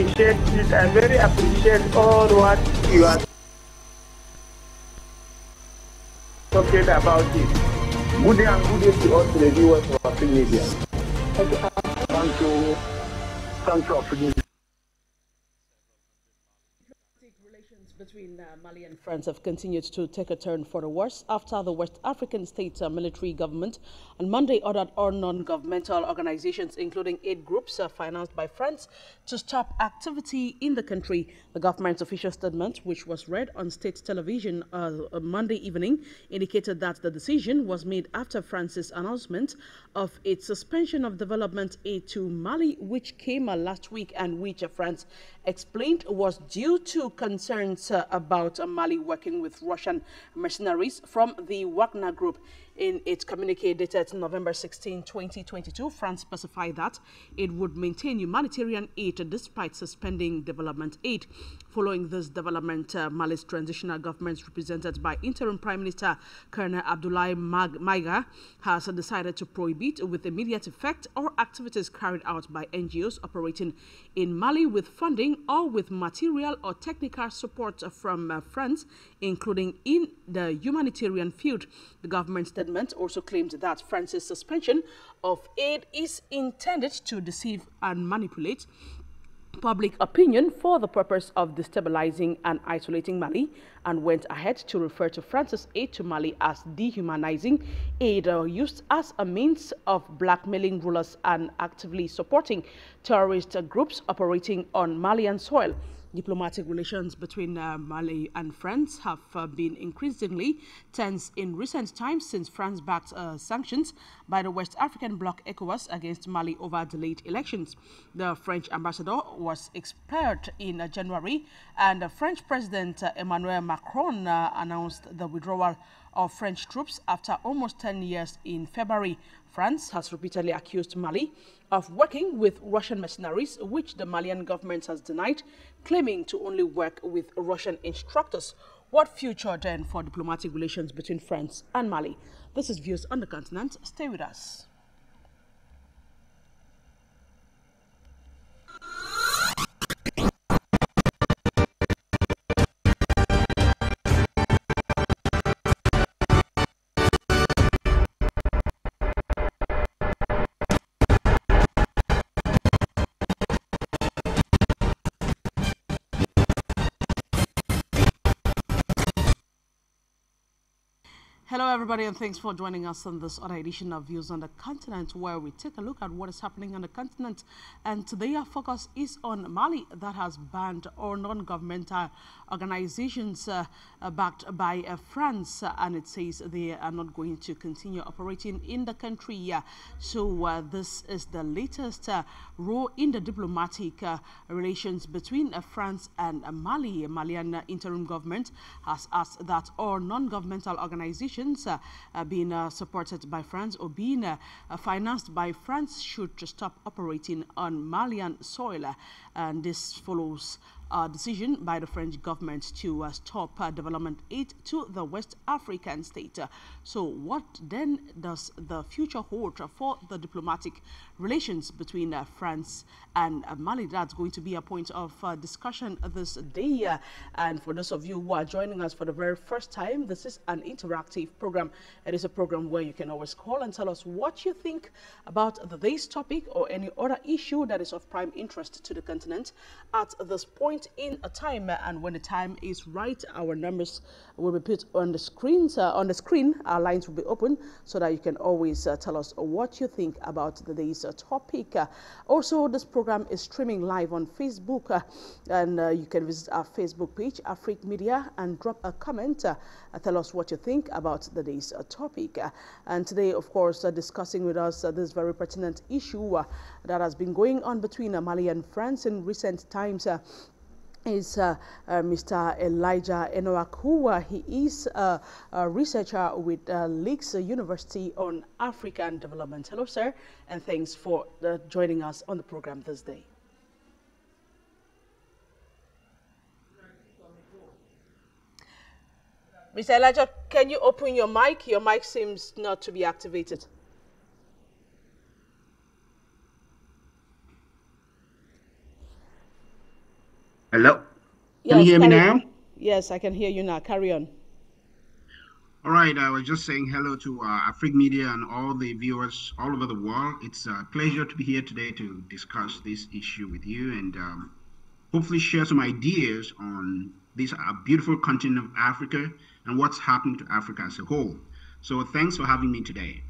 appreciate it. I very appreciate all what you are talking about it. Good day and good day to all the viewers of African Media. Thank you. Thank you, African Media. Relations between uh, Mali and France have continued to take a turn for the worse after the West African state uh, military government on Monday ordered all non-governmental organizations, including aid groups uh, financed by France, to stop activity in the country. The government's official statement, which was read on state television uh, Monday evening, indicated that the decision was made after France's announcement of its suspension of development aid to Mali, which came uh, last week and which uh, France explained was due to concerns uh, about Mali working with Russian mercenaries from the Wagner Group. In its communique dated November 16, 2022, France specified that it would maintain humanitarian aid despite suspending development aid. Following this development, uh, Mali's transitional government, represented by interim Prime Minister Colonel Abdoulaye Maiga, has decided to prohibit with immediate effect all activities carried out by NGOs operating in Mali with funding or with material or technical support from uh, France, including in the humanitarian field. The government statement also claimed that France's suspension of aid is intended to deceive and manipulate public opinion for the purpose of destabilizing and isolating Mali and went ahead to refer to France's aid to Mali as dehumanizing aid used as a means of blackmailing rulers and actively supporting terrorist groups operating on Malian soil. Diplomatic relations between uh, Mali and France have uh, been increasingly tense in recent times since France backed uh, sanctions by the West African bloc ECOWAS against Mali over delayed elections. The French ambassador was expelled in uh, January, and French President uh, Emmanuel Macron uh, announced the withdrawal of French troops after almost 10 years in February. France has repeatedly accused Mali of working with Russian mercenaries, which the Malian government has denied, claiming to only work with Russian instructors. What future then for diplomatic relations between France and Mali? This is Views on the Continent. Stay with us. Hello, everybody, and thanks for joining us on this other edition of Views on the Continent, where we take a look at what is happening on the continent. And today, our focus is on Mali, that has banned all non-governmental organizations uh, uh, backed by uh, France, and it says they are not going to continue operating in the country. so, uh, this is the latest uh, row in the diplomatic uh, relations between France and Mali. Malian interim government has asked that all non-governmental organizations uh, uh, being uh, supported by France or being financed by France should stop operating on Malian soil. and this follows uh, decision by the French government to uh, stop uh, development aid to the West African state. so what then does the future hold for the diplomatic relations between France and Mali? That's going to be a point of discussion this day. and for those of you who are joining us for the very first time, this is an interactive program. It is a program where you can always call and tell us what you think about day's topic or any other issue that is of prime interest to the continent at this point point in a time and when the time is right our numbers will be put on the screens uh, on the screen. Our lines will be open so that you can always uh, tell us what you think about today's uh, topic. Uh, also this program is streaming live on facebook uh, and uh, you can visit our facebook page afrique media and drop a comment tell us what you think about today's topic. And today of course discussing with us this very pertinent issue that has been going on between mali and france in recent times is uh, uh, Mr. Elijah Enoakua. He is uh, a researcher with uh, Leeds University on African development. Hello, sir, and thanks for uh, joining us on the program this day. Mr. Elijah, can you open your mic? Your mic seems not to be activated. Hello? Can you hear me now? Yes, I can hear you now. Carry on. All right, I was just saying hello to uh, Afrique Media and all the viewers all over the world. It's a pleasure to be here today to discuss this issue with you and um, hopefully share some ideas on this uh, beautiful continent of Africa and what's happening to Africa as a whole. So thanks for having me today.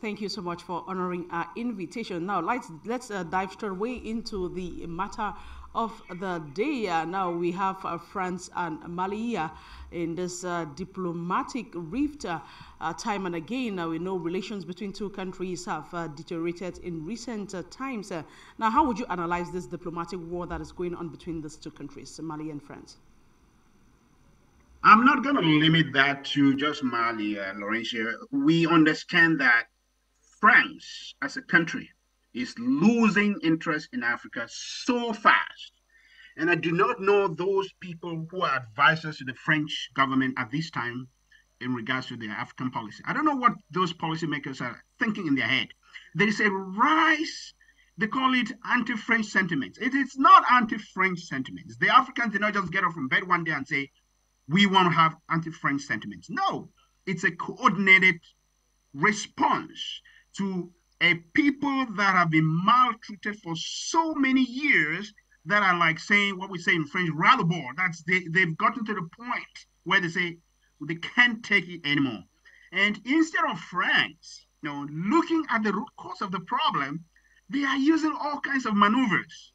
Thank you so much for honoring our invitation. Now, let's, let's uh, dive straight away into the matter of the day. Uh, now we have uh, France and Mali uh, in this uh, diplomatic rift. Uh, time and again, we know relations between two countries have deteriorated in recent times. now, how would you analyze this diplomatic war that is going on between these two countries, Mali and France? I'm not going to limit that to just Mali, uh, Laurentia. We understand that France, as a country, is losing interest in Africa so fast. And I do not know those people who are advisors to the French government at this time in regards to their African policy. I don't know what those policymakers are thinking in their head. There is a rise, they call it anti French sentiments. It is not anti French sentiments. The Africans did not just get up from bed one day and say, we want to have anti French sentiments. No, it's a coordinated response to a people that have been maltreated for so many years that are like saying what we say in French, bord. That's they, they've gotten to the point where they say they can't take it anymore. And instead of France, you know, looking at the root cause of the problem, they are using all kinds of maneuvers.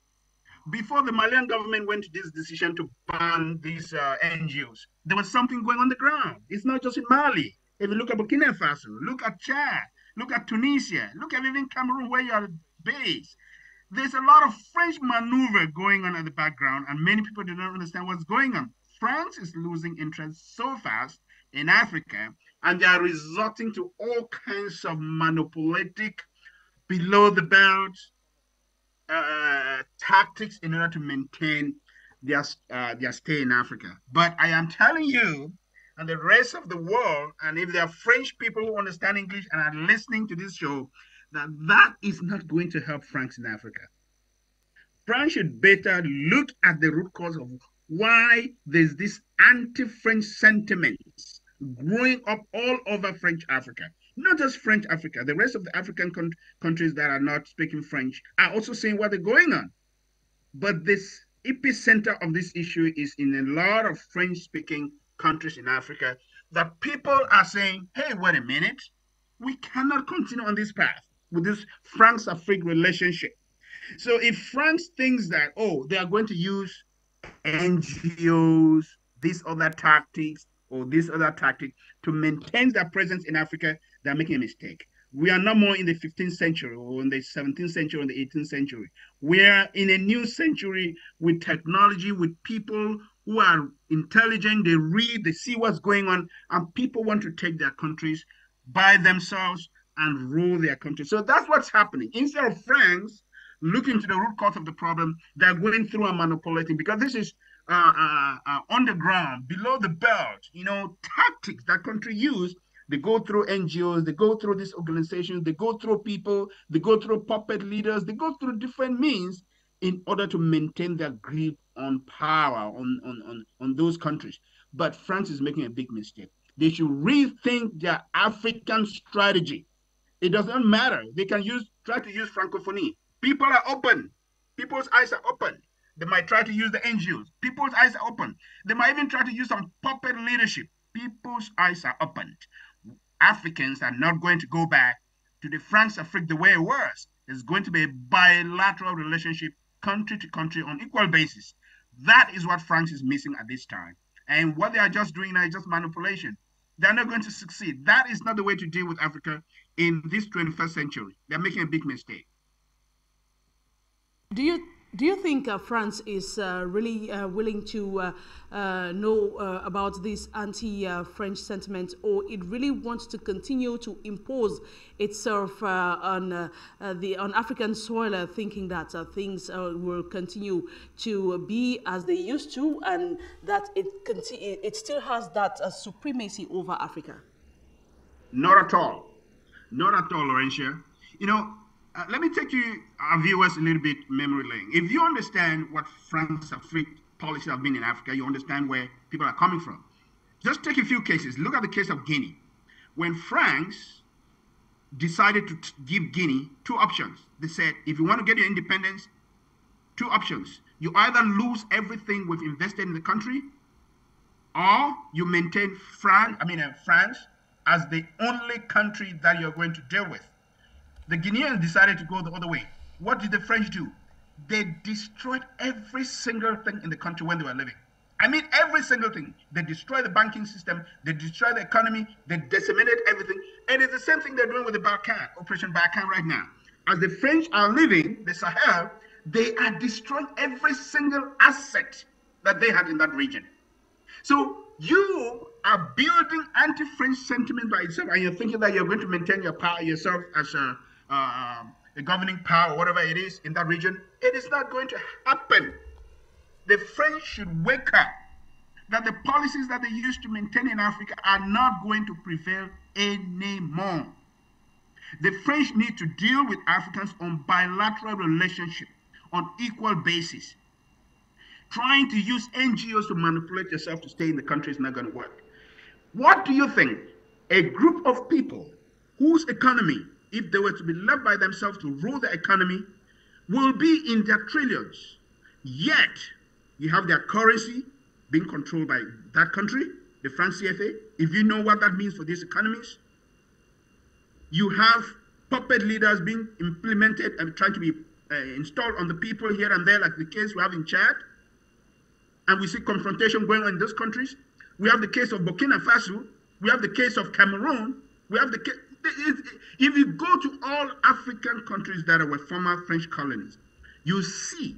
Before the Malian government went to this decision to ban these uh, NGOs, there was something going on the ground. It's not just in Mali. If you look at Burkina Faso, look at Chad, Look at Tunisia. Look at even Cameroon, where you are based. There's a lot of French maneuver going on in the background, and many people do not understand what's going on. France is losing interest so fast in Africa, and they are resorting to all kinds of manipulative, below the belt uh, tactics in order to maintain their uh, their stay in Africa. But I am telling you and the rest of the world, and if there are French people who understand English and are listening to this show, that that is not going to help France in Africa. France should better look at the root cause of why there's this anti-French sentiments growing up all over French Africa. Not just French Africa, the rest of the African countries that are not speaking French are also saying what is going on. But this epicenter of this issue is in a lot of French-speaking countries in Africa that people are saying, hey, wait a minute, we cannot continue on this path with this Françafrique relationship. So if France thinks that, oh, they are going to use NGOs, these other tactics, or this other tactic to maintain their presence in Africa, they're making a mistake. We are no more in the 15th century or in the 17th century or the 18th century. We are in a new century with technology, with people who are intelligent, they read, they see what's going on, and people want to take their countries by themselves and rule their country. So that's what's happening. Instead of France looking to the root cause of the problem, they're going through and manipulating because this is uh, uh, uh, underground, below the belt, you know, tactics that country use. They go through NGOs, they go through these organizations, they go through people, they go through puppet leaders, they go through different means in order to maintain their grip on power on, on, on, on those countries. But France is making a big mistake. They should rethink their African strategy. It doesn't matter. They can use try to use francophonie. People are open. People's eyes are open. They might try to use the NGOs. People's eyes are open. They might even try to use some puppet leadership. People's eyes are opened. Africans are not going to go back to the Françafrique the way it was. It's going to be a bilateral relationship, country to country on equal basis. That is what France is missing at this time. And what they are just doing now is just manipulation. They're not going to succeed. That is not the way to deal with Africa in this 21st century. They're making a big mistake. Do you do you think uh, France is uh, really uh, willing to uh, uh, know uh, about this anti-French sentiment, or it really wants to continue to impose itself on the on African soil, thinking that things will continue to be as they used to, and that it it still has that supremacy over Africa? Not at all. Not at all, Laurentia. You know, uh, let me take you, our viewers, a little bit memory lane. If you understand what France's policy have been in Africa, you understand where people are coming from. Just take a few cases. Look at the case of Guinea. When France decided to give Guinea two options, they said, if you want to get your independence, two options. You either lose everything we've invested in the country, or you maintain France, I mean uh, France, as the only country that you're going to deal with. The Guineans decided to go the other way. What did the French do? They destroyed every single thing in the country when they were living. I mean, every single thing. They destroyed the banking system, they destroyed the economy, they decimated everything. And it's the same thing they're doing with the Barkhane, Operation Barkhane right now. As the French are leaving the Sahel, they are destroying every single asset that they had in that region. So you are building anti-French sentiment by yourself, and you're thinking that you're going to maintain your power yourself as a, Um, a governing power, whatever it is in that region. It is not going to happen. The French should wake up that the policies that they used to maintain in Africa are not going to prevail anymore. The French need to deal with Africans on bilateral relationship on equal basis. Trying to use NGOs to manipulate yourself to stay in the country is not going to work. What do you think? A group of people whose economy, if they were to be left by themselves to rule the economy, will be in their trillions. Yet, you have their currency being controlled by that country, the France CFA. If you know what that means for these economies, you have puppet leaders being implemented and trying to be uh, installed on the people here and there, like the case we have in Chad and we see confrontation going on in those countries. We have the case of Burkina Faso. We have the case of Cameroon. We have the case. If you go to all African countries that were former French colonies, you see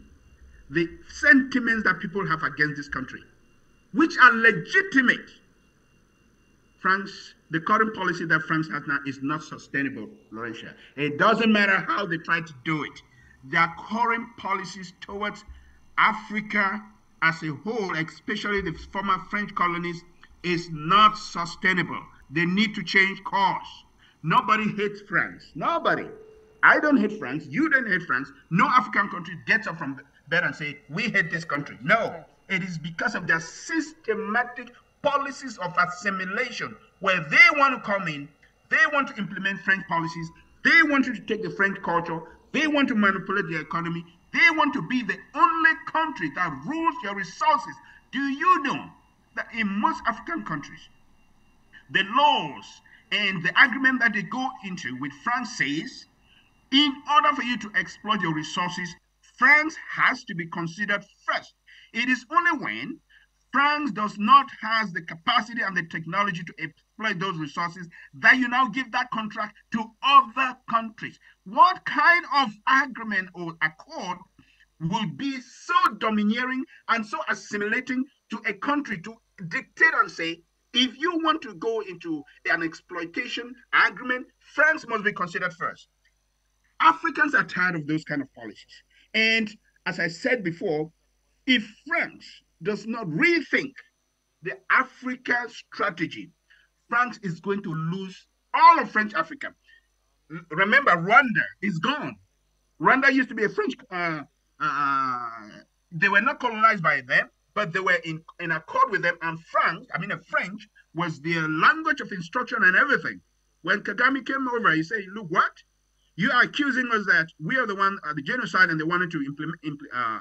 the sentiments that people have against this country, which are legitimate. France, the current policy that France has now is not sustainable, Laurentia. It doesn't matter how they try to do it. Their current policies towards Africa as a whole, especially the former French colonies, is not sustainable. They need to change course. Nobody hates France. Nobody. I don't hate France. You don't hate France. No African country gets up from bed and say, we hate this country. No. It is because of their systematic policies of assimilation where they want to come in, they want to implement French policies, they want to take the French culture, they want to manipulate the economy, they want to be the only country that rules your resources. Do you know that in most African countries, the laws and the agreement that they go into with France says, in order for you to exploit your resources, France has to be considered first. It is only when France does not have the capacity and the technology to exploit those resources that you now give that contract to other countries. What kind of agreement or accord will be so domineering and so assimilating to a country to dictate and say, if you want to go into an exploitation agreement, France must be considered first. Africans are tired of those kind of policies. And as I said before, if France does not rethink the Africa strategy, France is going to lose all of French Africa. Remember, Rwanda is gone. Rwanda used to be a French, uh, uh, they were not colonized by them, but they were in, in accord with them. And France, I mean, a French was their language of instruction and everything. When Kagame came over, he said, Look, what? You are accusing us that we are the one, uh, the genocide, and they wanted to implement, impl- uh,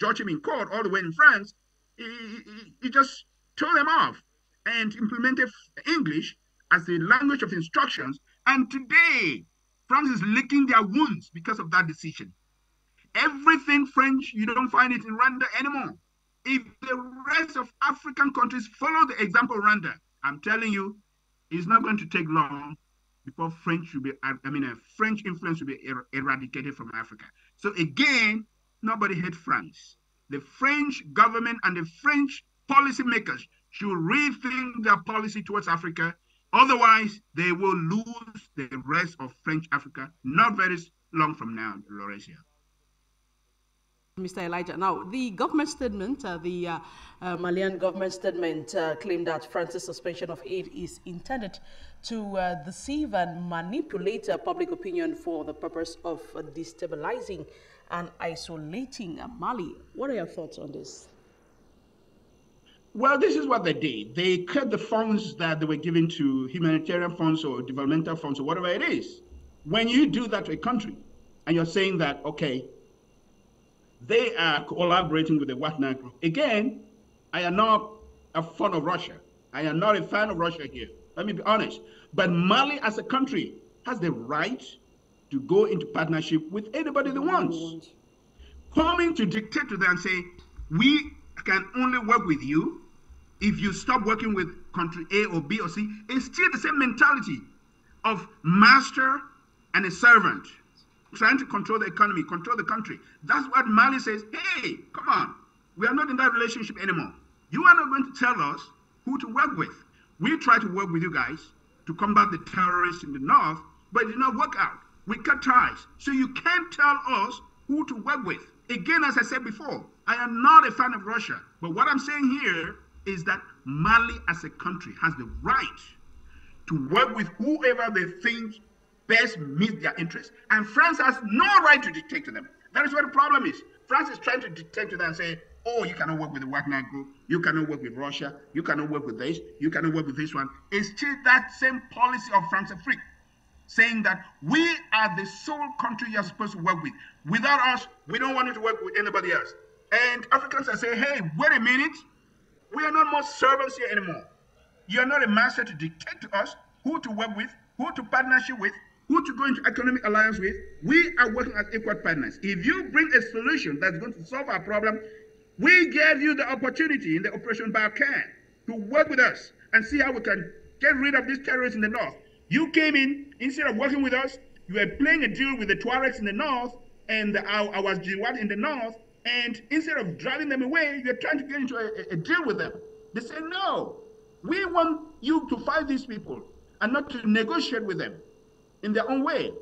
judge him in court all the way in France he, he, he just tore them off and implemented English as the language of instructions. And today, France is licking their wounds because of that decision. Everything French, you don't find it in Rwanda anymore. If the rest of African countries follow the example of Rwanda, I'm telling you, it's not going to take long before French will be, I mean, a French influence will be er eradicated from Africa. So again, nobody hates France the French government and the French policymakers should rethink their policy towards Africa. Otherwise, they will lose the rest of French Africa not very long from now, Laurentia. Mr. Elijah. Now, the government statement, uh, the uh, uh, Malian government statement uh, claimed that France's suspension of aid is intended to uh, deceive and manipulate uh, public opinion for the purpose of destabilizing and isolating Mali. What are your thoughts on this? Well, this is what they did. They cut the funds that they were given to humanitarian funds or developmental funds or whatever it is. When you do that to a country and you're saying that, okay, they are collaborating with the Wagner group. Again, I am not a fan of Russia. I am not a fan of Russia here. Let me be honest. But Mali as a country has the right to go into partnership with anybody they want. Coming to dictate to them and say, we can only work with you if you stop working with country A or B or C, it's still the same mentality of master and a servant trying to control the economy, control the country. That's what Mali says, hey, come on, we are not in that relationship anymore. You are not going to tell us who to work with. We try to work with you guys to combat the terrorists in the north, but it did not work out. We cut ties. So you can't tell us who to work with. Again, as I said before, I am not a fan of Russia. But what I'm saying here is that Mali as a country has the right to work with whoever they think best meet their interests. And France has no right to dictate to them. That is what the problem is. France is trying to dictate to them and say, oh, you cannot work with the Wagner group, you cannot work with Russia, you cannot work with this, you cannot work with this one. It's still that same policy of Françafrique, saying that we are the sole country you're supposed to work with. Without us, we don't want you to work with anybody else. And Africans are saying, hey, wait a minute, we are not more servants here anymore. You are not a master to dictate to us who to work with, who to partnership with, who to go into economic alliance with. We are working as equal partners. If you bring a solution that's going to solve our problem, we gave you the opportunity in the Operation Barkhane to work with us and see how we can get rid of these terrorists in the north. You came in, instead of working with us, you were playing a deal with the Tuaregs in the north and our, our Jihad in the north, and instead of driving them away, you're trying to get into a, a deal with them. They say, no, we want you to fight these people and not to negotiate with them in their own way.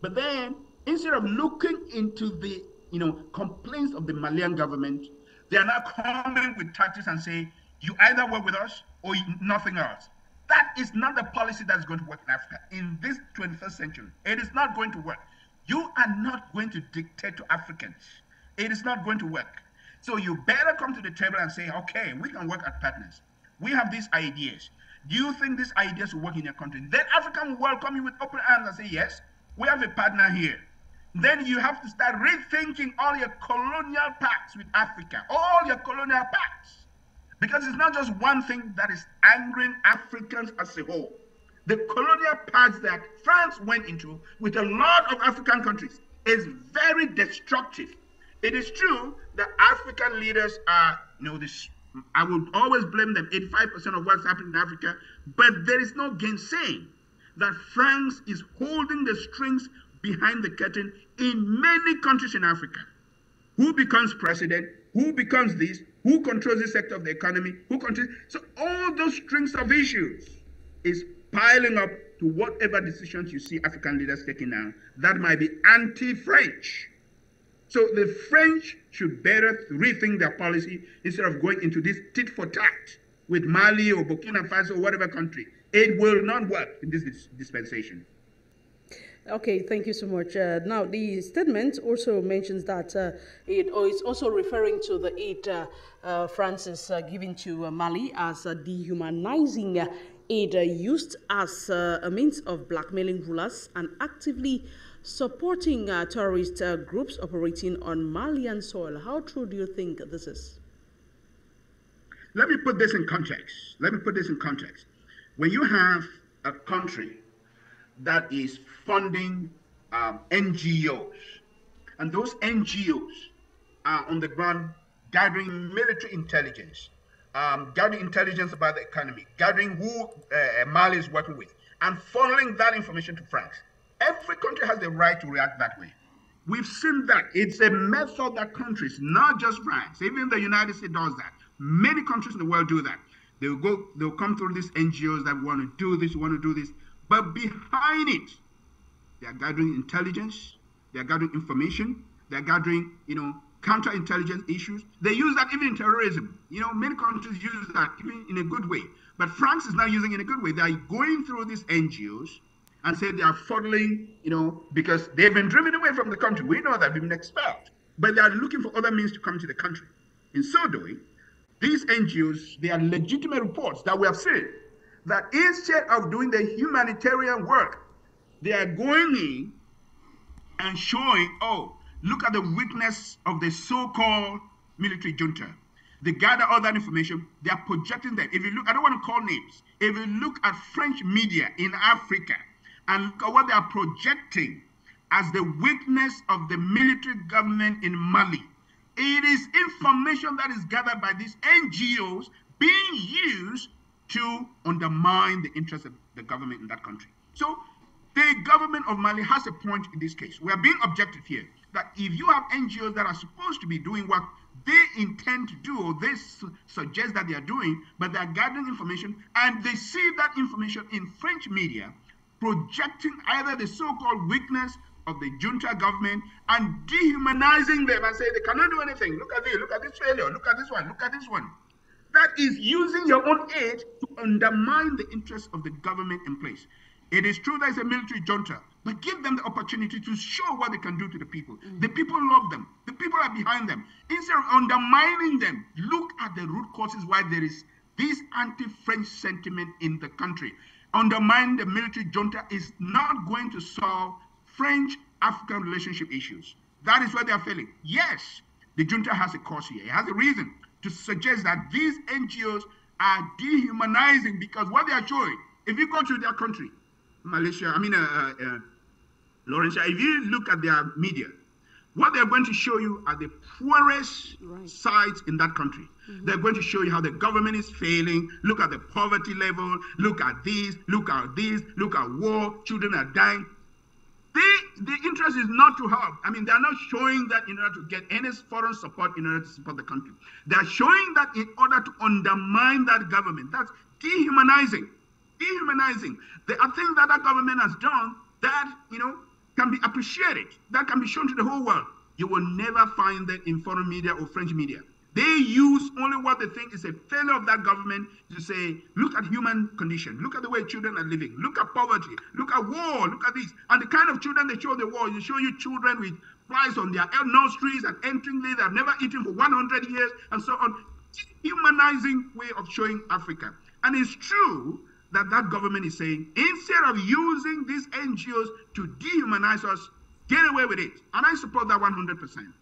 But then, instead of looking into the you know complaints of the Malian government, they are now coming with tactics and say, you either work with us or nothing else. That is not the policy that's going to work in Africa in this 21st century. It is not going to work. You are not going to dictate to Africans. It is not going to work. So you better come to the table and say, okay, we can work as partners. We have these ideas. Do you think these ideas will work in your country? Then Africa will welcome you with open arms and say, yes, we have a partner here. Then you have to start rethinking all your colonial pacts with Africa, all your colonial pacts. Because it's not just one thing that is angering Africans as a whole. The colonial pacts that France went into with a lot of African countries is very destructive. It is true that African leaders are, you know, this I would always blame them 85% of what's happening in Africa, but there is no gainsaying that France is holding the strings behind the curtain in many countries in Africa. Who becomes president? Who becomes this? Who controls this sector of the economy? Who controls? So all those strings of issues is piling up to whatever decisions you see African leaders taking now. That might be anti-French. So the French should better rethink their policy instead of going into this tit for tat with Mali or Burkina Faso or whatever country. It will not work in this dispensation. Okay, thank you so much. Uh, now, the statement also mentions that uh, it is also referring to the aid uh, uh France is uh, giving to uh, Mali as dehumanizing aid used as a means of blackmailing rulers and actively supporting terrorist groups operating on Malian soil. How true do you think this is? Let me put this in context. Let me put this in context. When you have a country that is funding um, NGOs. And those NGOs are on the ground gathering military intelligence, um, gathering intelligence about the economy, gathering who uh, Mali is working with, and funneling that information to France. Every country has the right to react that way. We've seen that. It's a method that countries, not just France, even the United States does that. Many countries in the world do that. They'll go, they'll come through these NGOs that want to do this, want to do this. But behind it, they are gathering intelligence, they are gathering information, they are gathering, you know, counterintelligence issues. They use that even in terrorism. You know, many countries use that even in a good way. But France is now using it in a good way. They are going through these NGOs and say they are funneling, you know, because they've been driven away from the country. We know that they've been expelled, but they are looking for other means to come to the country. In so doing, these NGOs, they are legitimate reports that we have seen that instead of doing the humanitarian work, they are going in and showing, oh, look at the weakness of the so-called military junta. They gather all that information. They are projecting that. If you look, I don't want to call names. If you look at French media in Africa and look at what they are projecting as the weakness of the military government in Mali, it is information that is gathered by these NGOs being used to undermine the interests of the government in that country. So the government of Mali has a point in this case. We are being objective here that if you have NGOs that are supposed to be doing what they intend to do or they su suggest that they are doing, but they are gathering information and they see that information in French media projecting either the so-called weakness of the junta government and dehumanizing them and say they cannot do anything. Look at this, look at this failure, look at this one, look at this one. That is using your own aid to undermine the interests of the government in place. It is true there's a military junta, but give them the opportunity to show what they can do to the people. Mm. The people love them. The people are behind them. Instead of undermining them, look at the root causes why there is this anti-French sentiment in the country. Undermine the military junta is not going to solve French-African relationship issues. That is where they are failing. Yes, the junta has a cause here. It has a reason to suggest that these NGOs are dehumanizing because what they are showing, if you go to their country, Malaysia, I mean, uh, uh, Lawrence, if you look at their media, what they're going to show you are the poorest right. sides in that country. Mm -hmm. They're going to show you how the government is failing. Look at the poverty level. Look at this. Look at this. Look at war. Children are dying. They, the interest is not to help. I mean, they're not showing that in order to get any foreign support in order to support the country. They're showing that in order to undermine that government. That's dehumanizing dehumanizing. There are things that that government has done that, you know, can be appreciated, that can be shown to the whole world. You will never find that in foreign media or French media. They use only what they think is a failure of that government to say, look at human condition, look at the way children are living, look at poverty, look at war, look at this. And the kind of children they show the war, they show you children with flies on their nostrils and entering they have never eaten for 100 years, and so on. Humanizing way of showing Africa. And it's true that that government is saying, instead of using these NGOs to dehumanize us, get away with it. And I support that 100%.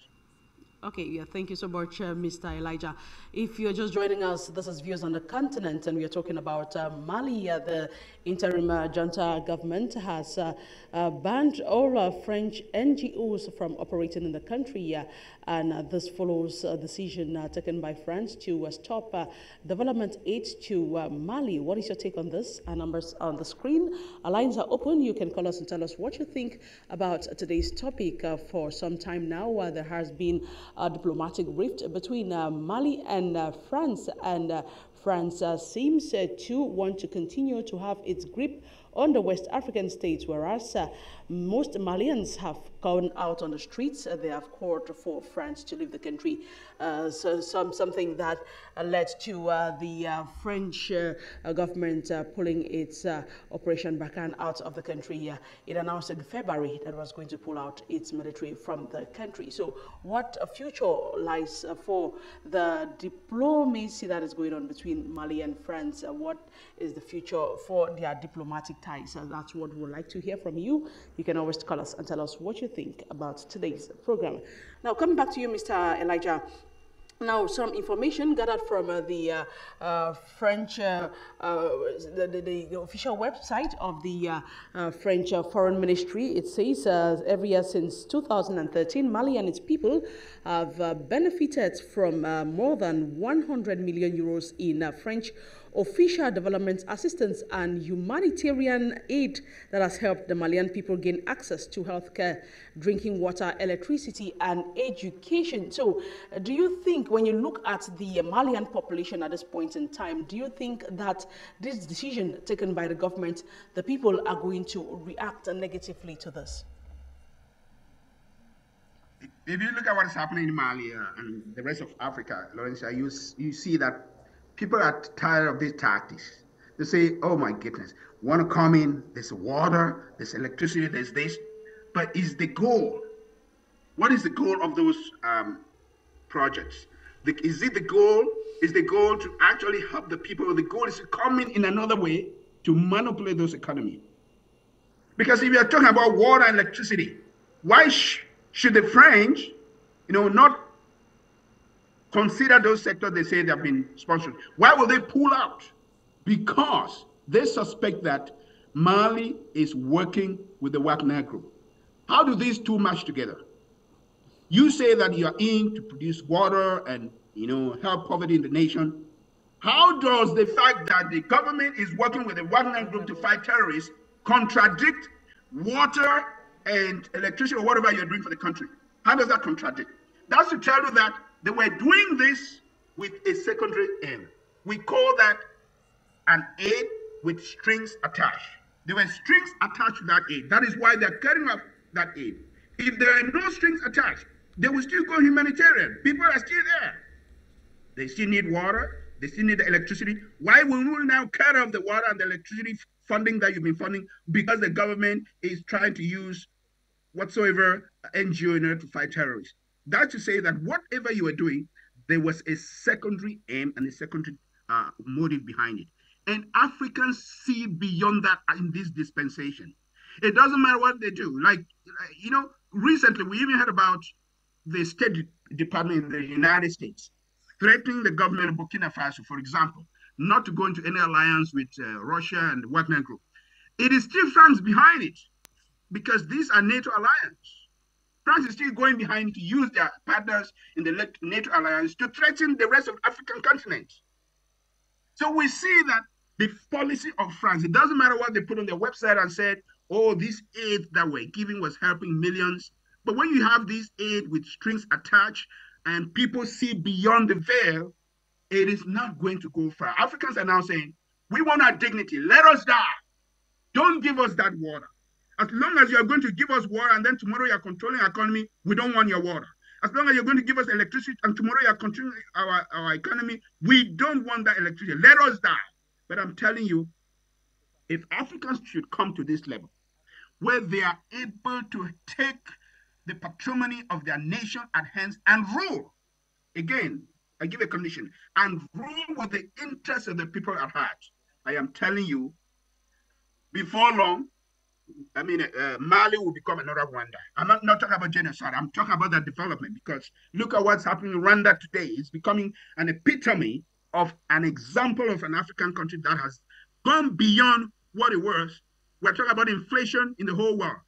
Okay, yeah, thank you so much, uh, Mr. Elijah. If you're just joining us, this is Views on the Continent, and we are talking about uh, Mali. Uh, the interim uh, junta government has uh, uh, banned all uh, French NGOs from operating in the country, uh, and uh, this follows a decision taken by France to stop development aid to Mali. What is your take on this? Our numbers on the screen. Our lines are open. You can call us and tell us what you think about today's topic. for some time now, there has been a diplomatic rift between Mali and France, and France uh, seems uh, to want to continue to have its grip on the West African states, whereas uh, most Malians have gone out on the streets. Uh, they have called for France to leave the country. Uh, so some, something that uh, led to uh, the uh, French government pulling its Operation Barkhane out of the country. it announced in February that it was going to pull out its military from the country. So what a future lies for the diplomacy that is going on between Mali and France? what is the future for their diplomatic ties? that's what we would like to hear from you. You can always call us and tell us what you think about today's program. Now, coming back to you, Mr. Elijah, now, some information gathered from uh, the uh, uh, French, uh, uh, the, the, the, official website of the uh, French Foreign Ministry. It says every year since 2013, Mali and its people have benefited from more than 100 million euros in French official development assistance and humanitarian aid that has helped the Malian people gain access to healthcare, drinking water, electricity, and education. So, uh, do you think, when you look at the Malian population at this point in time, do you think that this decision taken by the government, the people are going to react negatively to this? if you look at what is happening in Mali uh, and the rest of Africa, Lorenzo, you, you see that people are tired of these tactics. They say, oh my goodness, want to come in, there's water, there's electricity, there's this. But is the goal, what is the goal of those um, projects? The, is it the goal? Is the goal to actually help the people? Or the goal is to come in in another way to manipulate those economy? Because if you're talking about water and electricity, why sh should the French, you know, not consider those sectors they say they have been sponsored? Why will they pull out? Because they suspect that Mali is working with the Wagner group. How do these two match together? You say that you are in to produce water and you know help poverty in the nation. How does the fact that the government is working with the Wagner group to fight terrorists contradict water and electricity or whatever you're doing for the country? How does that contradict? That's to tell you that they were doing this with a secondary aim. We call that an aid with strings attached. There were strings attached to that aid. That is why they're carrying out that aid. If there are no strings attached, they will still go humanitarian. People are still there. They still need water. They still need the electricity. Why will we now cut off the water and the electricity funding that you've been funding? Because the government is trying to use whatsoever NGO in order to fight terrorists. That's to say that whatever you are doing, there was a secondary aim and a secondary uh, motive behind it. And Africans see beyond that in this dispensation. It doesn't matter what they do. Like, you know, recently we even heard about the State Department in the United States threatening the government of Burkina Faso, for example, not to go into any alliance with uh, Russia and the Wagner Group. It is still France behind it because these are NATO alliance. France is still going behind to use their partners in the NATO alliance to threaten the rest of the African continent. So we see that the policy of France, it doesn't matter what they put on their website and said, oh, this aid that we're giving was helping millions. But when you have this aid with strings attached and people see beyond the veil, it is not going to go far. Africans are now saying, we want our dignity. Let us die. Don't give us that water. As long as you're going to give us water and then tomorrow you're controlling our economy, we don't want your water. As long as you're going to give us electricity and tomorrow you're controlling our, our economy, we don't want that electricity. Let us die. But I'm telling you, if Africans should come to this level, where they are able to take the patrimony of their nation at hands and rule, again, I give a condition, and rule with the interests of the people at heart. I am telling you, before long, I mean, uh, Mali will become another Rwanda. I'm not, not talking about genocide. I'm talking about that development because look at what's happening in Rwanda today. It's becoming an epitome of an example of an African country that has gone beyond what it was. We're talking about inflation in the whole world.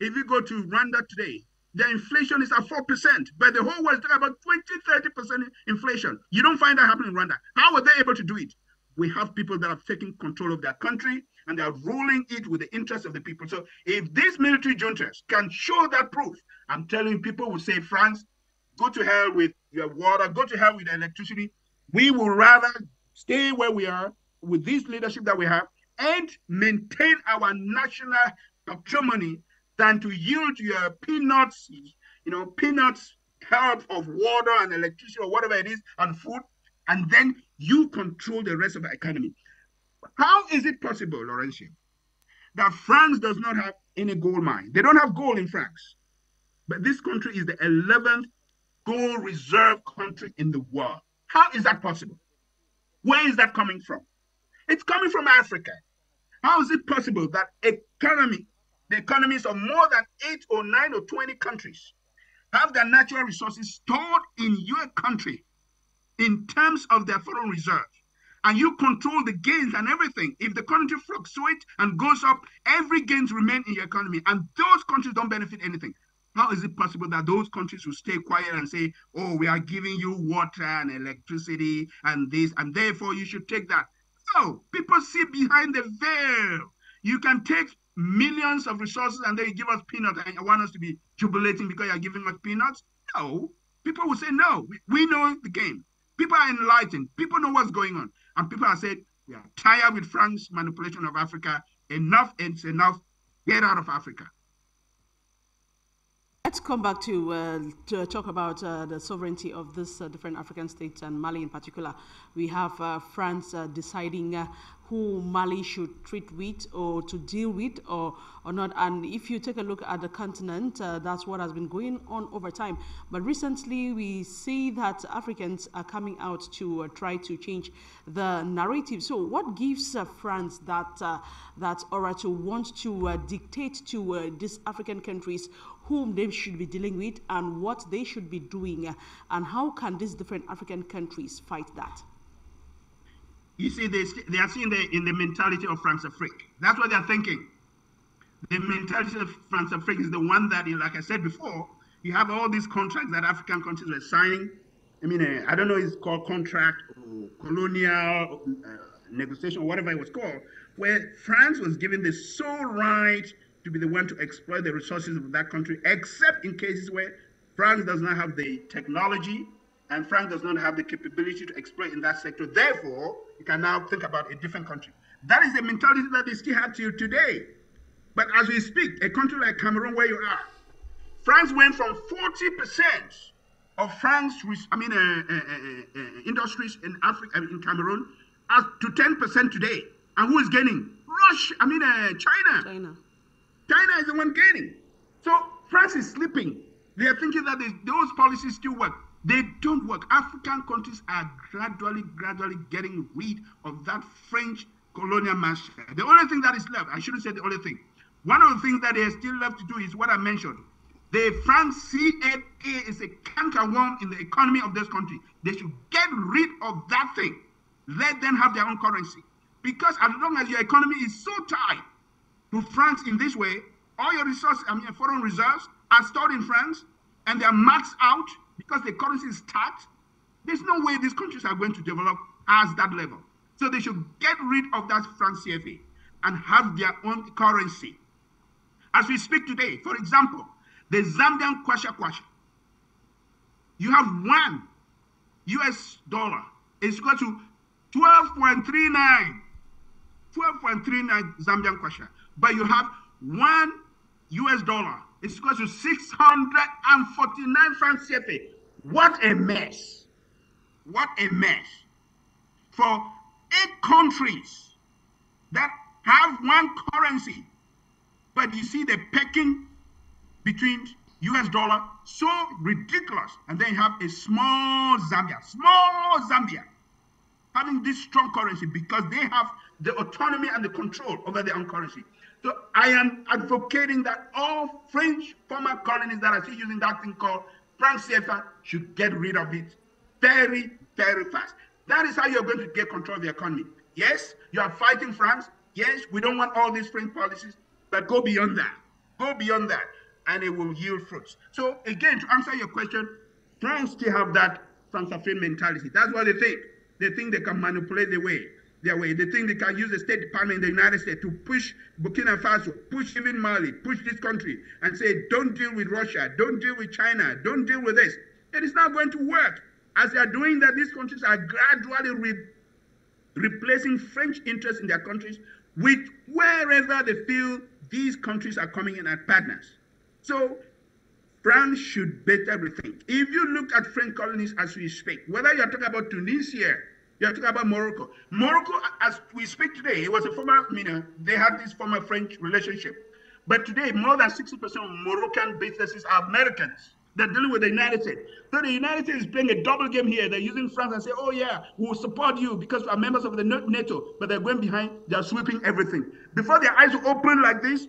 If you go to Rwanda today, the inflation is at 4%, but the whole world is talking about 20, 30% inflation. You don't find that happening in Rwanda. How are they able to do it? We have people that have taken control of their country and they are ruling it with the interest of the people. So if these military juntas can show that proof, I'm telling people will say, France, go to hell with your water, go to hell with electricity. We will rather stay where we are with this leadership that we have and maintain our national patrimony than to yield your peanuts, you know, peanuts help of water and electricity or whatever it is and food, and then you control the rest of the economy. How is it possible, Laurentia, that France does not have any gold mine? They don't have gold in France. But this country is the 11th gold reserve country in the world. How is that possible? Where is that coming from? It's coming from Africa. How is it possible that economy, the economies of more than eight or nine or 20 countries have their natural resources stored in your country in terms of their foreign reserve? And you control the gains and everything. If the country fluctuates and goes up, every gains remain in your economy, and those countries don't benefit anything. How is it possible that those countries will stay quiet and say, "Oh, we are giving you water and electricity and this, and therefore you should take that"? No, people see behind the veil. You can take millions of resources and then you give us peanuts and you want us to be jubilating because you're giving us peanuts? No. People will say, no, we, we know the game. People are enlightened. People know what's going on. And people have said, we are tired with France's manipulation of Africa. Enough, it's enough. Get out of Africa. Let's come back to, uh, to talk about uh, the sovereignty of these uh, different African states and Mali in particular. We have uh, France uh, deciding uh, who Mali should treat with or to deal with or, or not. And if you take a look at the continent, that's what has been going on over time. But recently, we see that Africans are coming out to try to change the narrative. So, what gives France that that aura to want to dictate to these African countries whom they should be dealing with and what they should be doing, and how can these different African countries fight that? You see, they, they are seeing the, in the mentality of Françafrique. That's what they're thinking. The mentality of Françafrique is the one that, like I said before, you have all these contracts that African countries were signing. I mean, uh, I don't know it's called contract or colonial uh, negotiation or whatever it was called, where France was given the sole right to be the one to exploit the resources of that country, except in cases where France does not have the technology and France does not have the capability to exploit in that sector. Therefore, you can now think about a different country. That is the mentality that they still have till today. But as we speak, a country like Cameroon, where you are, France went from 40% of France, I mean, uh, uh, uh, uh, industries in Africa, in Cameroon, up to 10% today. And who is gaining? Russia, I mean, uh, China. China. China is the one gaining. So France is sleeping. They are thinking that they, those policies still work. They don't work. African countries are gradually, gradually getting rid of that French colonial master. The only thing that is left, I shouldn't say the only thing, one of the things that they still left to do is what I mentioned. The French CFA is a cankerworm in the economy of this country. They should get rid of that thing. Let them have their own currency. Because as long as your economy is so tied to France in this way, all your resources, I mean, foreign reserves are stored in France and they are maxed out because the currency is taxed, there's no way these countries are going to develop as that level. So they should get rid of that franc CFA and have their own currency. As we speak today, for example, the Zambian kwacha kwacha, you have one US dollar is equal to 12.39, 12.39 Zambian kwacha, but you have one US dollar it's equal to 649 francs CFA. What a mess. What a mess. For eight countries that have one currency, but you see the pecking between US dollar, so ridiculous. And then you have a small Zambia, small Zambia, having this strong currency because they have the autonomy and the control over their own currency. So I am advocating that all French former colonies that are still using that thing called franc CFA should get rid of it very, very fast. That is how you're going to get control of the economy. Yes, you are fighting France. Yes, we don't want all these French policies, but go beyond that. Go beyond that, and it will yield fruits. So again, to answer your question, France still have that Francophone mentality. That's what they think. They think they can manipulate the way their way. They think they can use the State Department in the United States to push Burkina Faso, push even Mali, push this country, and say, don't deal with Russia, don't deal with China, don't deal with this. It is not going to work. As they are doing that, these countries are gradually re replacing French interests in their countries with wherever they feel these countries are coming in as partners. So France should better rethink. If you look at French colonies as we speak, whether you're talking about Tunisia, you're talking about Morocco. Morocco, as we speak today, it was a former, you know, they had this former French relationship. But today, more than 60% of Moroccan businesses are Americans. They're dealing with the United States. So the United States is playing a double game here. They're using France and say, oh yeah, we'll support you because we are members of the NATO. But they're going behind, they're sweeping everything. Before their eyes open like this,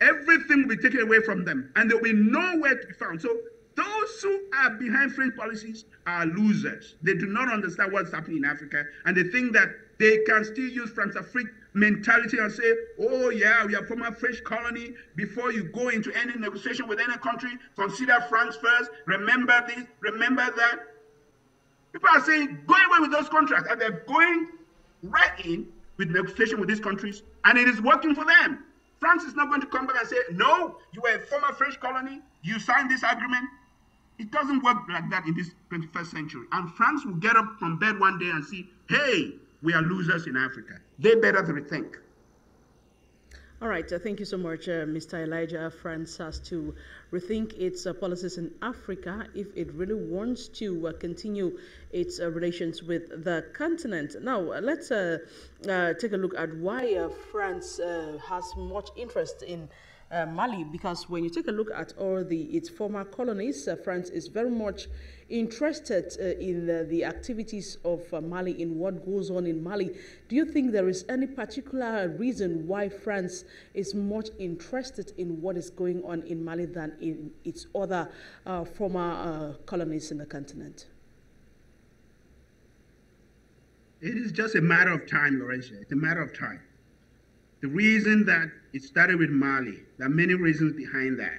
everything will be taken away from them. And there will be nowhere to be found. So those who are behind French policies are losers. They do not understand what's happening in Africa, and they think that they can still use Françafrique mentality and say, oh yeah, we are former French colony. Before you go into any negotiation with any country, consider France first. Remember this, remember that. People are saying, go away with those contracts, and they're going right in with negotiation with these countries, and it is working for them. France is not going to come back and say, no, you were a former French colony, you signed this agreement, it doesn't work like that in this 21st century. And France will get up from bed one day and see, hey, we are losers in Africa. They better rethink. All right, uh, thank you so much, uh, Mr. Elijah. France has to rethink its uh, policies in Africa if it really wants to uh, continue its uh, relations with the continent. Now, uh, let's take a look at why France has much interest in uh, Mali because when you take a look at all the its former colonies, uh, France is very much interested uh, in the activities of uh, Mali, in what goes on in Mali. Do you think there is any particular reason why France is much interested in what is going on in Mali than in its other uh, former uh, colonies in the continent? It is just a matter of time, Laurentia. It's a matter of time. The reason that it started with Mali, there are many reasons behind that.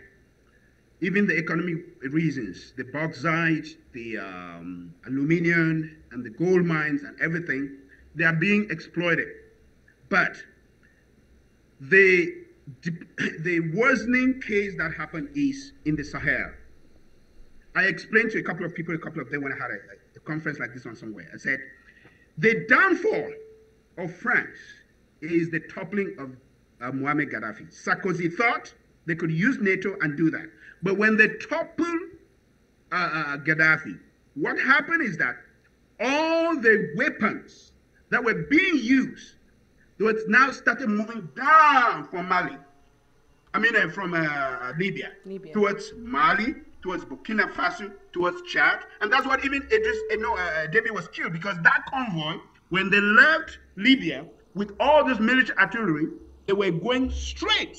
Even the economic reasons, the bauxite, the um, aluminium, and the gold mines and everything, they are being exploited. But the, the worsening case that happened is in the Sahel. I explained to a couple of people a couple of days when I had a, a conference like this one somewhere. I said, the downfall of France is the toppling of uh, Muammar Gaddafi. Sarkozy thought they could use NATO and do that. But when they toppled uh, uh, Gaddafi, what happened is that all the weapons that were being used, they now started moving down from Mali. I mean, uh, from uh, Libya, Libya, towards Mali, towards Burkina Faso, towards Chad, and that's what even Idris, you know, uh, Déby was killed because that convoy, when they left Libya, with all this military artillery, they were going straight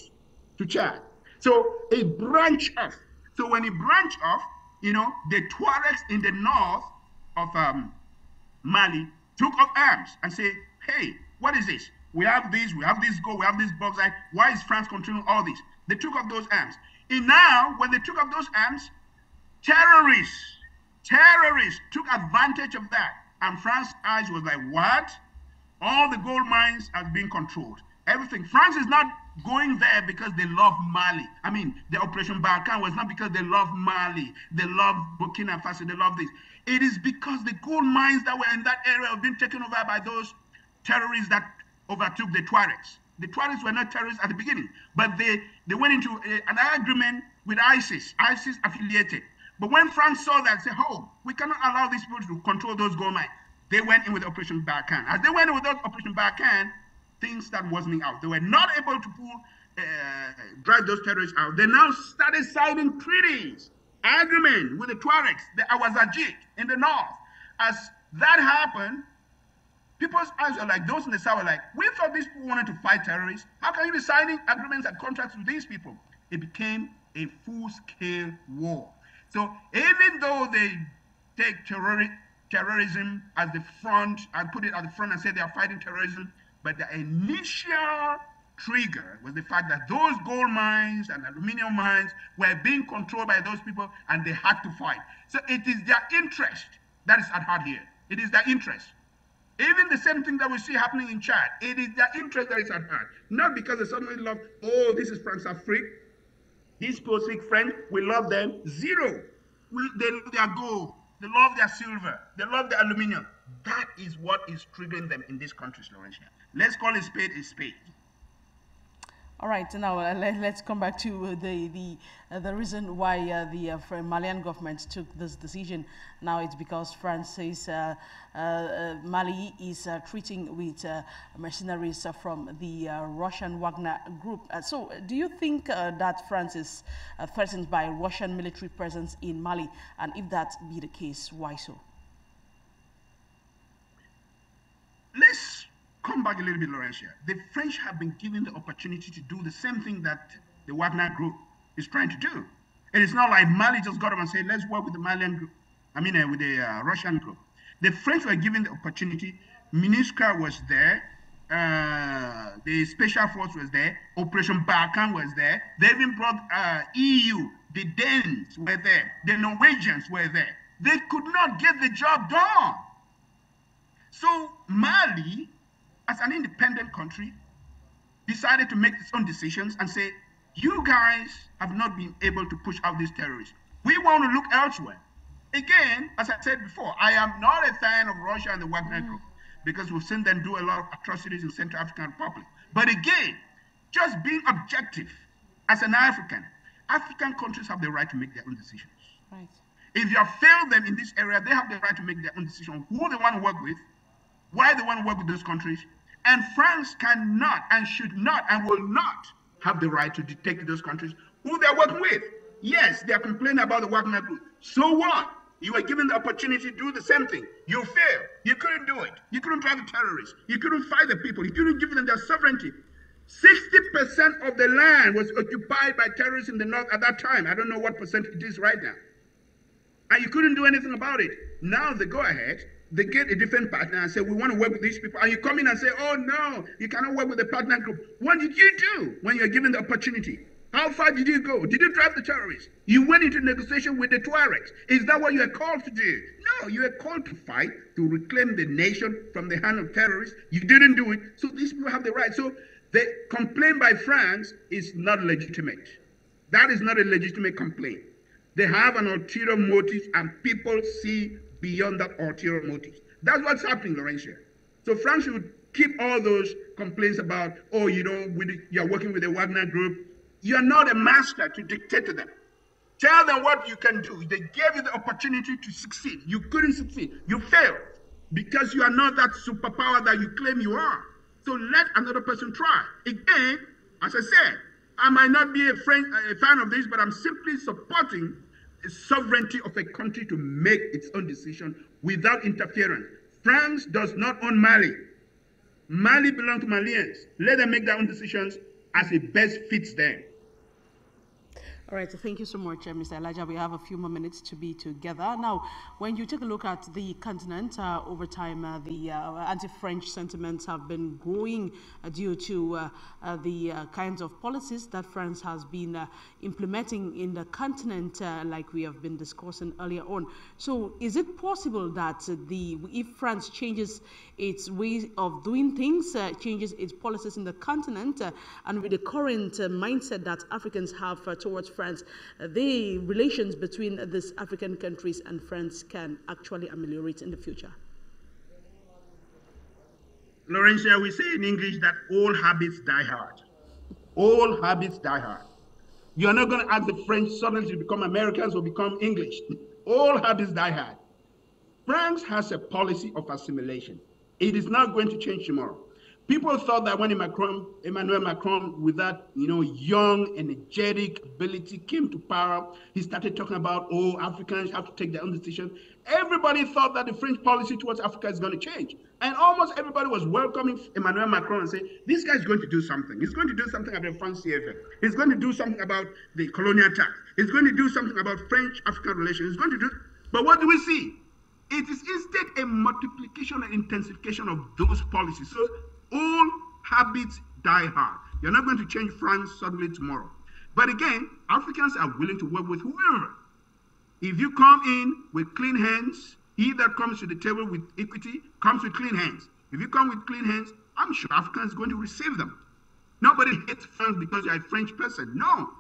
to Chad. So it branched off. So when it branched off, you know, the Tuaregs in the north of um, Mali took up arms and say, hey, what is this? We have this, we have this gold, we have this bauxite. Why is France controlling all this? They took up those arms. And now, when they took up those arms, terrorists, terrorists took advantage of that. And France's eyes was like, what? All the gold mines are being controlled. Everything. France is not going there because they love Mali. I mean, the Operation Barkhane was not because they love Mali. They love Burkina Faso. They love this. It is because the gold mines that were in that area have been taken over by those terrorists that overtook the Tuaregs. The Tuaregs were not terrorists at the beginning, but they, they went into a, an agreement with ISIS, ISIS affiliated. But when France saw that, said, oh, we cannot allow these people to control those gold mines. They went in with Operation Barkhane. As they went in with Operation Barkhane, things started worsening out. They were not able to pull, uh, drive those terrorists out. They now started signing treaties, agreement with the Tuaregs, the Awazajik in the north. As that happened, people's eyes are like those in the south were like, we thought these people wanted to fight terrorists. How can you be signing agreements and contracts with these people? It became a full-scale war. So even though they take terrorists terrorism as the front and put it at the front and say they are fighting terrorism. But the initial trigger was the fact that those gold mines and aluminium mines were being controlled by those people and they had to fight. So it is their interest that is at heart here. It is their interest. Even the same thing that we see happening in Chad, it is their interest that is at heart. Not because they suddenly love, oh, this is Françafrique. These people speak French, we love them. Zero. We, they their gold. They love their silver. They love their aluminium. That is what is triggering them in these countries, Laurentia. Let's call a spade a spade. All right, now uh, let, us come back to uh, the the uh, the reason why uh, the uh, Malian government took this decision. Now it's because France says Mali is treating with mercenaries from the Russian Wagner group. so, do you think that France is threatened by Russian military presence in Mali? And if that be the case, why so? Let's come back a little bit, Laurentia. The French have been given the opportunity to do the same thing that the Wagner group is trying to do. It's not like Mali just got up and said, let's work with the Malian group, I mean, uh, with the uh, Russian group. The French were given the opportunity. MINUSCA was there. Uh, the special force was there. Operation Barkhane was there. They even brought uh, EU. The Danes were there. The Norwegians were there. They could not get the job done. So Mali as an independent country, decided to make its own decisions and say, you guys have not been able to push out these terrorists. We want to look elsewhere. Again, as I said before, I am not a fan of Russia and the Wagner mm. Group because we've seen them do a lot of atrocities in Central African Republic. But again, Just being objective as an African, African countries have the right to make their own decisions. Right. If you have failed them in this area, they have the right to make their own decision who they want to work with, why they want to work with those countries. And France cannot and should not and will not have the right to dictate those countries who they're working with. Yes, they are complaining about the Wagner Group. So what? You were given the opportunity to do the same thing. You failed. You couldn't do it. You couldn't drive the terrorists. You couldn't fight the people. You couldn't give them their sovereignty. 60% of the land was occupied by terrorists in the north at that time. I don't know what percent it is right now. And you couldn't do anything about it. Now they go ahead, they get a different partner and say, We want to work with these people. And you come in and say, Oh no, you cannot work with the partner group. What did you do when you're given the opportunity? How far did you go? Did you drive the terrorists? You went into negotiation with the Tuaregs. Is that what you are called to do? No, you are called to fight to reclaim the nation from the hand of terrorists. You didn't do it. So these people have the right. So the complaint by France is not legitimate. That is not a legitimate complaint. They have an ulterior motive, and people see beyond that ulterior motive. That's what's happening, Laurentia. So France should keep all those complaints about, oh, you know, you're working with the Wagner group. You're not a master to dictate to them. Tell them what you can do. They gave you the opportunity to succeed. You couldn't succeed. You failed because you are not that superpower that you claim you are. So let another person try. Again, as I said, I might not be a, friend, a fan of this, but I'm simply supporting sovereignty of a country to make its own decision without interference. France does not own Mali. Mali belongs to Malians. Let them make their own decisions as it best fits them. All right, so thank you so much, uh, Mr. Elijah. We have a few more minutes to be together. Now, when you take a look at the continent, uh, over time, uh, the uh, anti-French sentiments have been growing uh, due to uh, the kinds of policies that France has been implementing in the continent, like we have been discussing earlier on. So, is it possible that the if France changes its way of doing things, changes its policies in the continent, and with the current mindset that Africans have towards France, uh, the relations between these African countries and France can actually ameliorate in the future? Laurentia, we say in English that all habits die hard. All habits die hard. You're not going to ask the French suddenly to become Americans or become English. all habits die hard. France has a policy of assimilation. It is not going to change tomorrow. People thought that when Macron, Emmanuel Macron, with that you know young, energetic ability, came to power, he started talking about oh Africans have to take their own decision. Everybody thought that the French policy towards Africa is going to change, and almost everybody was welcoming Emmanuel Macron and saying this guy is going to do something. He's going to do something about franc CFA. He's going to do something about the colonial tax. He's going to do something about French-African relations. He's going to do. But what do we see? It is instead a multiplication and intensification of those policies. So all habits die hard. You're not going to change France suddenly tomorrow. But again, Africans are willing to work with whoever. If you come in with clean hands, he that comes to the table with equity comes with clean hands. If you come with clean hands, I'm sure Africans are going to receive them. Nobody hates France because you're a French person. No.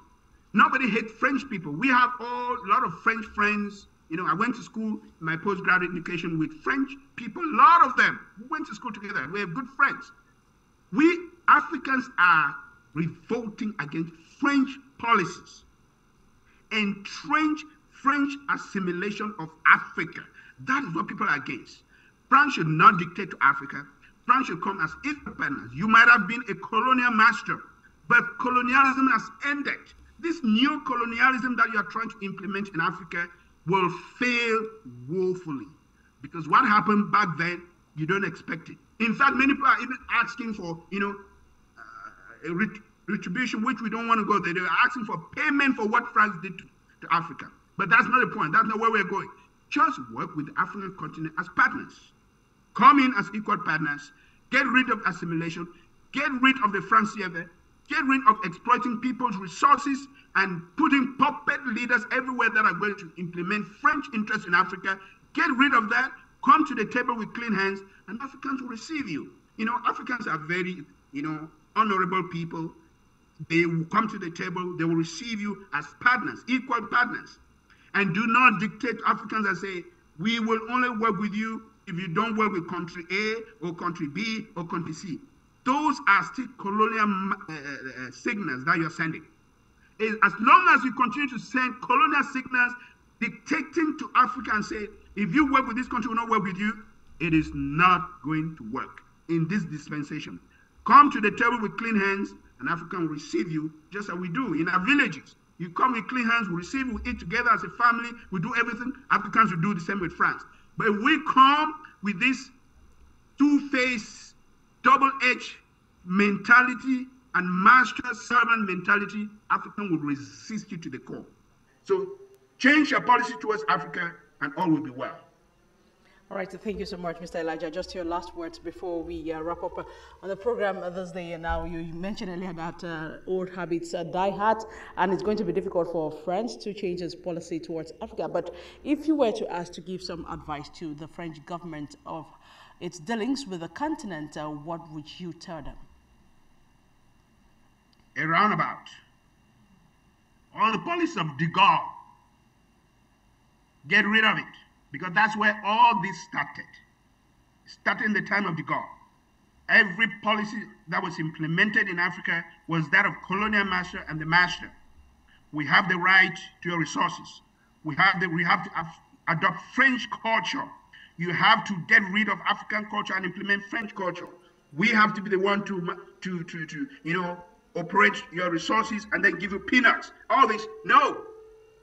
Nobody hates French people. We have all, a lot of French friends. You know, I went to school, my postgraduate education with French people, a lot of them. We went to school together. We have good friends. We Africans are revolting against French policies, entrenched French assimilation of Africa. That is what people are against. France should not dictate to Africa. France should come as partners. You might have been a colonial master, but colonialism has ended. This new colonialism that you are trying to implement in Africa will fail woefully. Because what happened back then, you don't expect it. In fact, many people are even asking for, you know, uh, ret retribution, which we don't want to go there. They're asking for payment for what France did to, to Africa. But that's not the point. That's not where we're going. Just work with the African continent as partners. Come in as equal partners. Get rid of assimilation. Get rid of the CFA. Get rid of exploiting people's resources and putting puppet leaders everywhere that are going to implement French interests in Africa. Get rid of that. Come to the table with clean hands and Africans will receive you. You know, Africans are very, you know, honorable people. They will come to the table, they will receive you as partners, equal partners. And do not dictate Africans and say, we will only work with you if you don't work with country A or country B or country C. those are still colonial uh, uh, signals that you're sending. As long as you continue to send colonial signals dictating to Africa and say, if you work with this country, will not work with you, it is not going to work in this dispensation. Come to the table with clean hands, and Africa will receive you just as we do in our villages. You come with clean hands, we receive you, we eat together as a family, we do everything. Africans will do the same with France. But if we come with this two-faced, double-edged mentality and master-servant mentality, African will resist you to the core. So change your policy towards Africa and all will be well. All right, so thank you so much, Mr. Elijah. Just your last words before we uh, wrap up uh, on the program this day. Now, you, mentioned earlier that uh, old habits uh, die hard, and it's going to be difficult for France to change its policy towards Africa. But if you were to ask to give some advice to the French government of its dealings with the continent, uh, what would you tell them? A roundabout. On the policy of de Gaulle, get rid of it because that's where all this started. Starting the time of de Gaulle. Every policy that was implemented in Africa was that of colonial master and the master. We have the right to your resources. We have, the, we have to adopt French culture. You have to get rid of African culture and implement French culture. We have to be the one to, to, to, to you know, operate your resources and then give you peanuts. All this, no.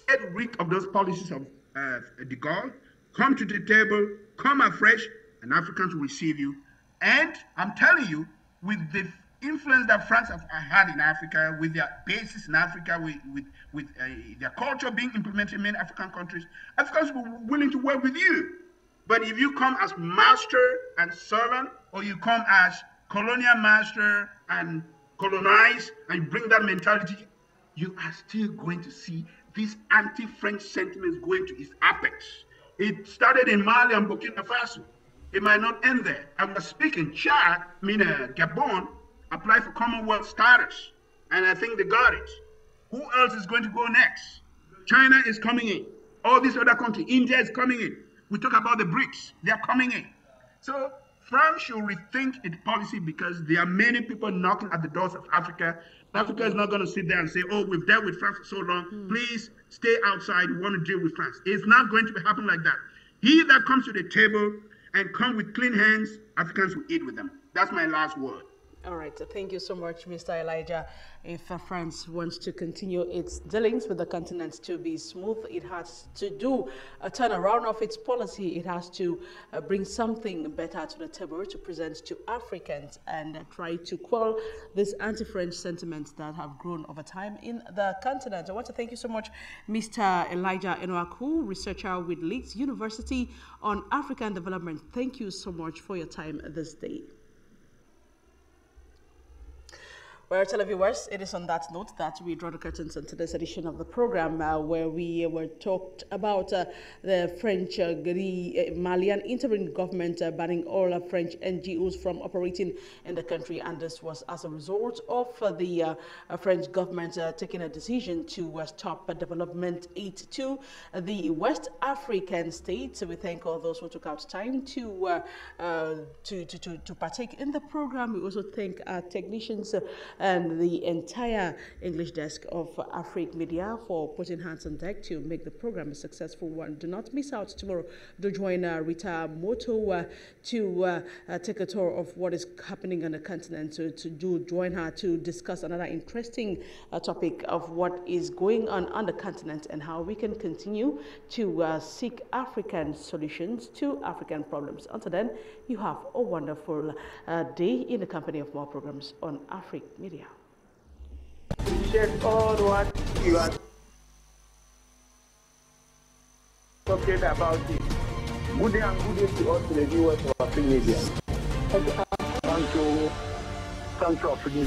Get rid of those policies of uh, de Gaulle Come to the table, come afresh, and Africans will receive you. And I'm telling you, with the influence that France have had in Africa, with their bases in Africa, with, with, with uh, their culture being implemented in many African countries, Africans will be willing to work with you. But if you come as master and servant, or you come as colonial master and colonize, and bring that mentality, you are still going to see this anti-French sentiments going to its apex. It started in Mali and Burkina Faso. It might not end there. I'm speaking. Chad, I mean uh, Gabon, applied for Commonwealth status, and I think they got it. Who else is going to go next? China is coming in. All these other countries, India is coming in. We talk about the BRICS, they are coming in. So France should rethink its policy because there are many people knocking at the doors of Africa. Africa is not going to sit there and say, oh, we've dealt with France for so long. Mm. Please stay outside. We want to deal with France. It's not going to be happen like that. He that comes to the table and come with clean hands, Africans will eat with them. That's my last word. All right. Thank you so much, Mr. Elijah. If France wants to continue its dealings with the continent to be smooth, it has to do a turnaround of its policy. It has to uh, bring something better to the table to present to Africans and try to quell these anti-French sentiments that have grown over time in the continent. I want to thank you so much, Mr. Elijah Enoaku, researcher with Leeds University on African development. Thank you so much for your time this day. Well, televiewers, it is on that note that we draw the curtains on today's edition of the program uh, where we were talked about uh, the French uh, uh Malian interim government uh, banning all uh, French NGOs from operating in the country. And this was as a result of the French government taking a decision to stop development aid to the West African states. We thank all those who took out time to, to, to, to, to, partake in the program. We also thank our technicians and the entire English desk of Afrique Media for putting hands on deck to make the program a successful one. Do not miss out tomorrow. Do join uh, Rita Moto uh, to uh, uh, take a tour of what is happening on the continent, to, to do join her to discuss another interesting uh, topic of what is going on on the continent and how we can continue to uh, seek African solutions to African problems. Until then, you have a wonderful day in the company of more programs on Afrique Media media. Check all what you are talking about it. Good day and good day to all the viewers of Afrique Media. Thank you, Thank you, Afrique